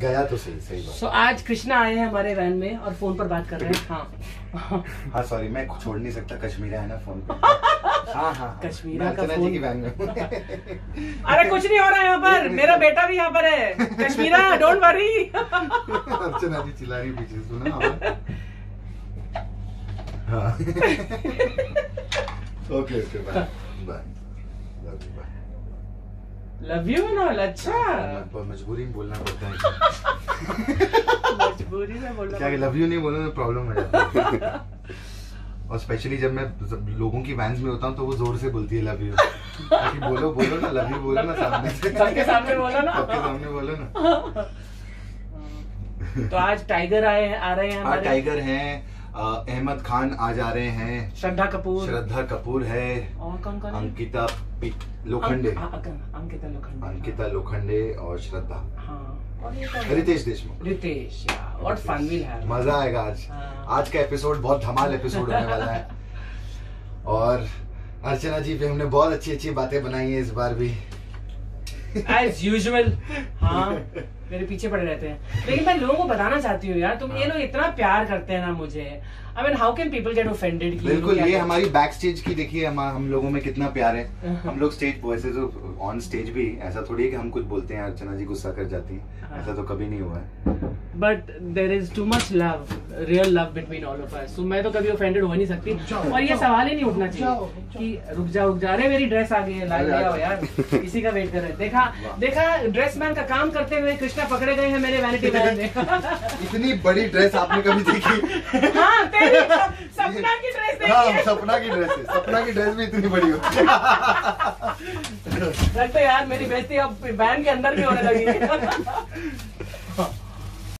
गया तो सही सही बात। सो आज कृष्णा आए हैं हमारे वैन में और फ़ोन पर बात कर रहे हैं। हाँ। हाँ सॉरी मैं छोड़ नहीं सकता। कश्मीरा है ना फ़ोन पे। हाँ हाँ कश्मीरा का फ़ोन। हूँ। अरे कुछ नहीं हो रहा है यहाँ पर। मेरा बेटा भी यहाँ पर है। कश्मीरा डोंट वरी अर्चना जी चिल्ला रही पीछे सुना okay okay bye bye love you bye love you मनोल अच्छा पर मजबूरी में बोलना पड़ता है। मजबूरी में बोलना क्या लव यू नहीं बोलना तो प्रॉब्लम हो जाती है। और स्पेशली जब मैं जब लोगों की वैन्स में होता हूँ तो वो ज़ोर से बोलती है लव यू ताकि बोलो बोलो ना लव यू बोलो ना सामने से। सबके सामने बोलो ना। सबके सामने बोलो ना। तो आज टाइगर आए हैं आ रहे हैं हाँ हमारे। टाइगर हैं। अहमद खान आ जा रहे हैं। श्रद्धा कपूर। श्रद्धा कपूर है। और कौन कौन अंकिता लोखंडे। हाँ, अंकिता लोखंडे। अंकिता लोखंडे और श्रद्धा। हाँ? Riteish Deshmukh. Riteish what fun will have मज़ा आएगा आज। हाँ। आज का एपिसोड बहुत धमाल एपिसोड होने वाला है। और अर्चना जी पे हमने बहुत अच्छी अच्छी बातें बनाई है इस बार भी। एज यूजुअल हाँ मेरे पीछे पड़े रहते हैं। लेकिन मैं लोगों को बताना चाहती हूँ यार तुम ये लोग इतना प्यार करते हैं ना मुझे। I mean how can people get offended बिल्कुल ये हमारी बैक स्टेज की देखिए हम हम लोगों में कितना प्यार है। हम लोग स्टेज वैसे तो ऑन स्टेज भी ऐसा थोड़ी है कि हम कुछ बोलते हैं अर्चना जी गुस्सा कर जाती है। हाँ। ऐसा तो कभी नहीं हुआ है। But there is too much love real love between all of us so मैं तो कभी ऑफेंडेड हो नहीं सकती। और ये सवाल ही नहीं उठना चाहिए कि रुक जा रुक जा। अरे मेरी ड्रेस आ गई है लाइव लिया हो यार। इसी का वेट कर रहे हैं। देखा देखा ड्रेस मैन का काम करते हुए कृष्णा पकड़े गए हैं मेरे वैनिटी वैन में। इतनी बड़ी ड्रेस आपने कभी देखी? हाँ तेरी सपना की ड्रेस हाँ देखी है सपना की ड्रेस है। सपना की ड्रेस भी इतनी बड़ी होती है। रख दो यार मेरी बेइज्जती अब वैन के अंदर भी होने लगी